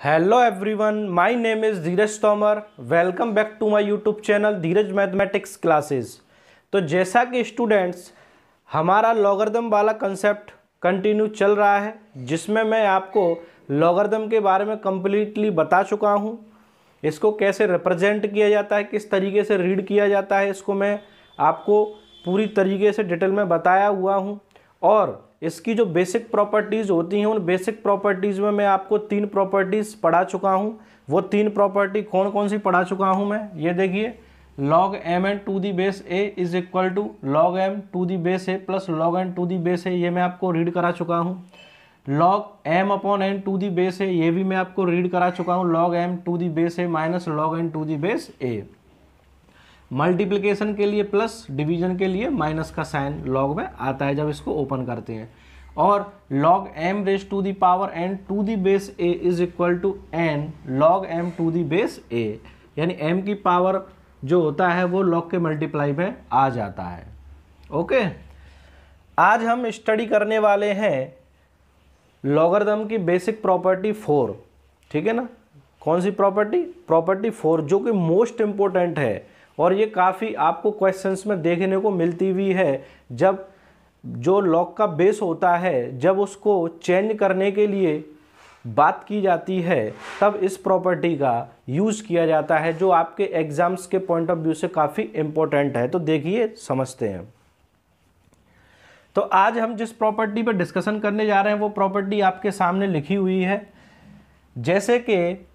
Hello everyone my name is Dheeraj Tomar welcome back to my YouTube channel Dheeraj mathematics classes तो जैसा कि students हमारा logarithm वाला concept continue चल रहा है, जिसमें मैं आपको लॉगरिदम के बारे में कम्प्लीटली बता चुका हूँ। इसको कैसे रिप्रेजेंट किया जाता है, किस तरीके से रीड किया जाता है, इसको मैं आपको पूरी तरीके से डिटेल में बताया हुआ हूँ। और इसकी जो बेसिक प्रॉपर्टीज़ होती हैं, उन बेसिक प्रॉपर्टीज़ में मैं आपको तीन प्रॉपर्टीज़ पढ़ा चुका हूँ। वो तीन प्रॉपर्टी कौन कौन सी पढ़ा चुका हूँ मैं? ये देखिए log M N to the base A is equal to log M to the base A plus log N to the base A ये मैं आपको रीड करा चुका हूँ। Log M upon N to the base A ये भी मैं आपको रीड करा चुका हूँ। Log M to the base A minus log N to the base A multiplication के लिए प्लस, डिवीज़न के लिए माइनस का साइन लॉग में आता है जब इसको ओपन करते हैं। और log M raise to the power N to the base A is equal to N log M to the base A यानी एम की पावर जो होता है वो लॉग के मल्टीप्लाई में आ जाता है। ओके आज हम स्टडी करने वाले हैं लॉगरदम की बेसिक प्रॉपर्टी फोर ठीक है ना? कौन सी प्रॉपर्टी प्रॉपर्टी फोर जो कि मोस्ट इम्पोर्टेंट है। और ये काफ़ी आपको क्वेश्चंस में देखने को मिलती हुई है। जब जो लॉक का बेस होता है, जब उसको चेंज करने के लिए बात की जाती है, तब इस प्रॉपर्टी का यूज़ किया जाता है, जो आपके एग्ज़ाम्स के पॉइंट ऑफ़ व्यू से काफ़ी इम्पोर्टेंट है। तो देखिए, समझते हैं। तो आज हम जिस प्रॉपर्टी पर डिस्कशन करने जा रहे हैं, वो प्रॉपर्टी आपके सामने लिखी हुई है। जैसे कि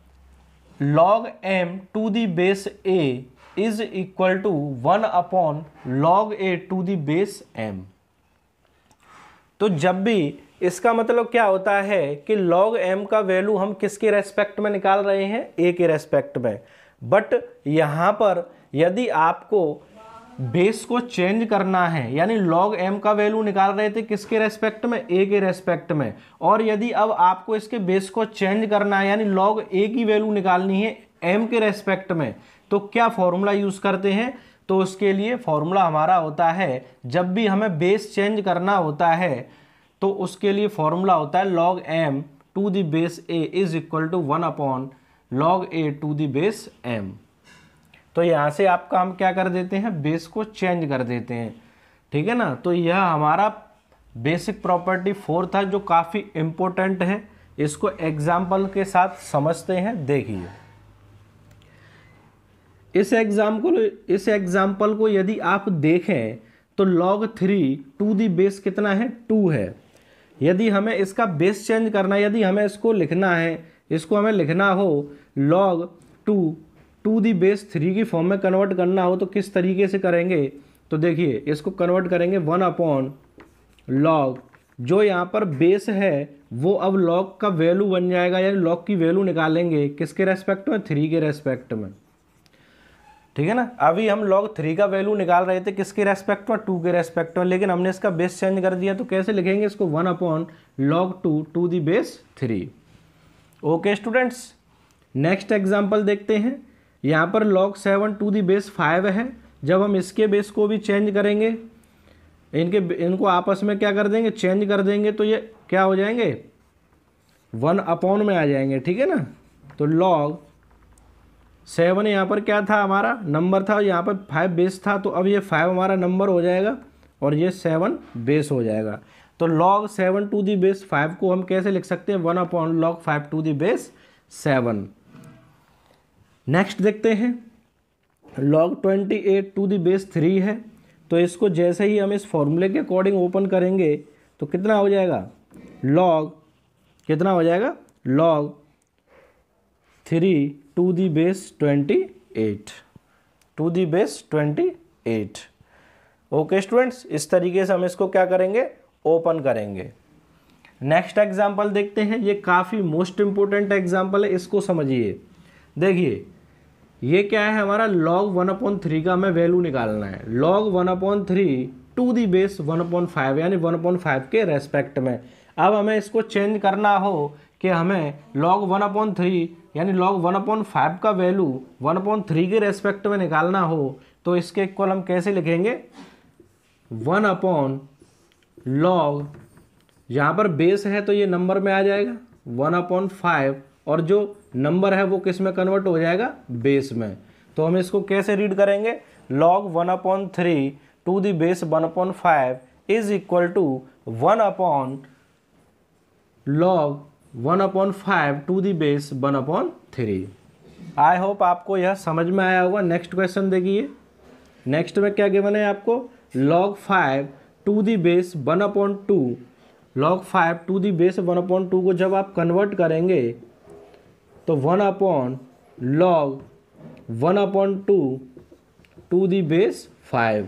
log m to the base a is equal to one upon log A to the base m. तो जब भी इसका मतलब क्या होता है कि लॉग एम का वैल्यू हम किसके रेस्पेक्ट में निकाल रहे हैं? ए के रेस्पेक्ट में। बट यहाँ पर यदि आपको बेस को चेंज करना है, यानी लॉग एम का वैल्यू निकाल रहे थे किसके रेस्पेक्ट में? ए के रेस्पेक्ट में। और यदि अब आपको इसके बेस को चेंज करना है, यानी लॉग ए की वैल्यू निकालनी है एम के रेस्पेक्ट में तो क्या फॉर्मूला यूज़ करते हैं? तो उसके लिए फॉर्मूला हमारा होता है, जब भी हमें बेस चेंज करना होता है तो उसके लिए फॉर्मूला होता है log m to the base a is equal to one upon log A to the base m. तो यहाँ से आपका हम क्या कर देते हैं? बेस को चेंज कर देते हैं। ठीक है ना? तो यह हमारा बेसिक प्रॉपर्टी फोर था, जो काफ़ी इम्पोर्टेंट है। इसको एग्ज़ाम्पल के साथ समझते हैं, देखिए। इस एग्ज़ाम्पल इस एग्ज़ाम्पल को यदि आप देखें तो log three to the base कितना है? टू है। यदि हमें इसका बेस चेंज करना, यदि हमें इसको लिखना है, इसको हमें लिखना हो, log two to the base three की फॉर्म में कन्वर्ट करना हो तो किस तरीके से करेंगे? तो देखिए, इसको कन्वर्ट करेंगे वन अपॉन लॉग जो यहाँ पर बेस है, वो अब लॉग का वैल्यू बन जाएगा, यानी लॉग की वैल्यू निकालेंगे। किसके रेस्पेक्ट में? थ्री के रेस्पेक्ट में। ठीक है ना? अभी हम लॉग थ्री का वैल्यू निकाल रहे थे, किसके रेस्पेक्ट में टू के रेस्पेक्ट में लेकिन हमने इसका बेस चेंज कर दिया तो कैसे लिखेंगे इसको? One upon log two to the base three okay students next example देखते हैं। यहाँ पर log seven to the base five है। जब हम इसके बेस को भी चेंज करेंगे, इनके इनको आपस में क्या कर देंगे? चेंज कर देंगे तो ये क्या हो जाएँगे? वन अपॉन में आ जाएँगे, ठीक है ना? तो लॉग सेवन यहाँ पर क्या था हमारा? नंबर था यहाँ पर फाइव बेस था तो अब ये फाइव हमारा नंबर हो जाएगा और ये सेवन बेस हो जाएगा। तो log seven to the base five को हम कैसे लिख सकते हैं? One upon log five to the base seven next देखते हैं। Log twenty eight to the base three है तो इसको जैसे ही हम इस फॉर्मूले के अकॉर्डिंग ओपन करेंगे तो कितना हो जाएगा? लॉग कितना हो जाएगा? Log three to the base twenty eight. To the base twenty eight. Okay students इस तरीके से हम इसको क्या करेंगे? ओपन करेंगे। नेक्स्ट एग्ज़ाम्पल देखते हैं। ये काफ़ी मोस्ट इंपॉर्टेंट एग्ज़ाम्पल है। इसको समझिए। देखिए, ये क्या है हमारा? Log वन अपॉइंट थ्री का हमें वैल्यू निकालना है। Log one upon three to the base one upon five यानी वन अपॉन फाइव के रेस्पेक्ट में। अब हमें इसको चेंज करना हो कि हमें log वन अपॉइंट थ्री यानी लॉग वन अपॉन फाइव का वैल्यू वन अपॉन थ्री के रेस्पेक्ट में निकालना हो तो इसके इक्वल हम कैसे लिखेंगे? वन अपॉन लॉग यहाँ पर बेस है तो ये नंबर में आ जाएगा। वन अपॉन फाइव और जो नंबर है वो किसमें कन्वर्ट हो जाएगा? बेस में। तो हम इसको कैसे रीड करेंगे? Log one upon three to the base one upon five is equal to one upon log one upon five to the base one upon three. I hope आपको यह समझ में आया होगा। नेक्स्ट क्वेश्चन देखिए। नेक्स्ट में क्या गिवन है आपको? Log five to the base one upon two log five to the base one upon two को जब आप कन्वर्ट करेंगे तो one upon log one upon two to the base five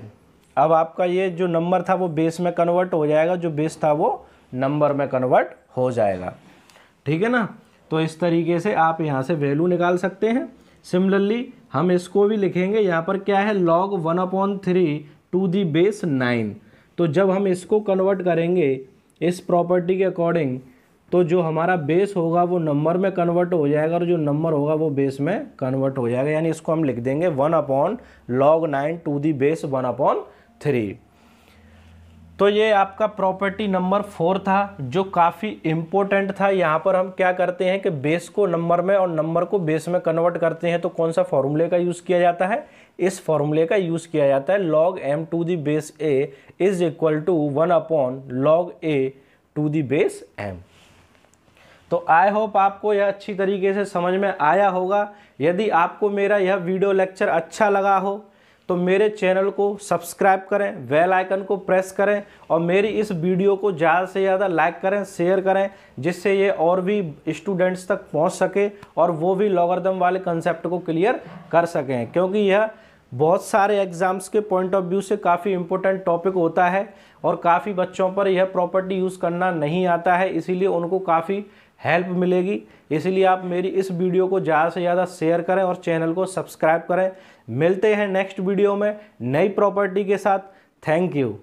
अब आपका ये जो नंबर था वो बेस में कन्वर्ट हो जाएगा। जो बेस था वो नंबर में कन्वर्ट हो जाएगा। ठीक है ना? तो इस तरीके से आप यहाँ से वैल्यू निकाल सकते हैं। सिमिलरली हम इसको भी लिखेंगे, यहाँ पर क्या है? Log one upon three to the base nine तो जब हम इसको कन्वर्ट करेंगे, इस प्रॉपर्टी के अकॉर्डिंग तो जो हमारा बेस होगा, वो नंबर में कन्वर्ट हो जाएगा, और जो नंबर होगा, वो बेस में कन्वर्ट हो जाएगा। यानी इसको हम लिख देंगे one upon log nine to the base one upon three तो ये आपका प्रॉपर्टी नंबर फोर था, जो काफ़ी इम्पोर्टेंट था। यहाँ पर हम क्या करते हैं कि बेस को नंबर में और नंबर को बेस में कन्वर्ट करते हैं तो कौन सा फॉर्मूले का यूज़ किया जाता है? इस फॉर्मूले का यूज़ किया जाता है। Log M to the base A is equal to one upon log A to the base M तो आई होप आपको यह अच्छी तरीके से समझ में आया होगा। यदि आपको मेरा यह वीडियो लेक्चर अच्छा लगा हो तो मेरे चैनल को सब्सक्राइब करें, बेल आइकन को प्रेस करें और मेरी इस वीडियो को ज़्यादा से ज़्यादा लाइक करें, शेयर करें, जिससे ये और भी स्टूडेंट्स तक पहुँच सके और वो भी लॉगरदम वाले कंसेप्ट को क्लियर कर सकें। क्योंकि यह बहुत सारे एग्ज़ाम्स के पॉइंट ऑफ़ व्यू से काफ़ी इंपॉर्टेंट टॉपिक होता है और काफ़ी बच्चों पर यह प्रॉपर्टी यूज़ करना नहीं आता है, इसीलिए उनको काफ़ी हेल्प मिलेगी। इसलिए आप मेरी इस वीडियो को ज़्यादा से ज़्यादा शेयर करें और चैनल को सब्सक्राइब करें। मिलते हैं नेक्स्ट वीडियो में नई प्रॉपर्टी के साथ। Thank you.